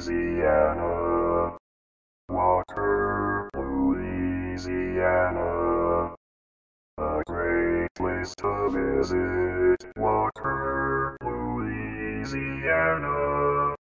Louisiana. Walker, Louisiana. A great place to visit. Walker, Louisiana.